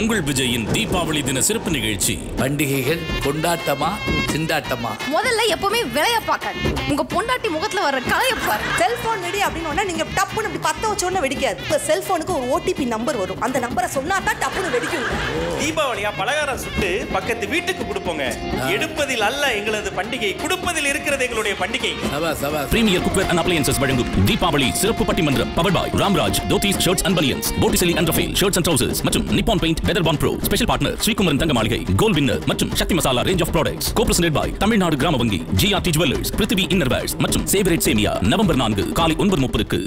உங்கள் விஜயின் தீபாவளி தின சிறப்பு நிகழ்ச்சி. பண்டிகைகள் கொண்டாட்டமா திண்டாட்டமா? முதல்ல எப்பவுமே விலைய பார்க்காது உங்க பொண்டாட்டி முகத்துல வர்ற கலைய பாரு செல்போன் வெடி அப்படின்னு உடனே நீங்க டப்புன்னு இப்படி பத்த வச்ச உடனே வெடிக்காது. உங்க செல்போனுக்கு ஒரு ஓடிபி நம்பர் வரும். அந்த நம்பரை சொன்னா தான் டப்புன்னு வெடிக்கும். தீபாவளியா பலகாரம் சுட்டு பக்கத்து வீட்டுக்கு கொடுப்போங்க. எடுப்பதில் அல்ல எங்களது பண்டிகை கொடுப்பதில் இருக்கிறது எங்களுடைய பண்டிகை. பிரீமியர் குக்வேர் அண்ட் அப்ளையன்சஸ் வழங்கும் தீபாவளி சிறப்பு பட்டிமன்றம். Powered by Ramraj dhotis shirts and baniyans Botticelli and Raphael shirts and trousers மற்றும் Nippon paint weather bond pro special partner Sreekumaran Thanga Maligai gold winner மற்றும் Sakthi Masala range of products co presented by Tamil Nadu Grama Vangi GRT jewellers Prithvi innerwears மற்றும் சேவரேட் சேமியா November நான்கு காலை ஒன்பது முப்பதுக்கு.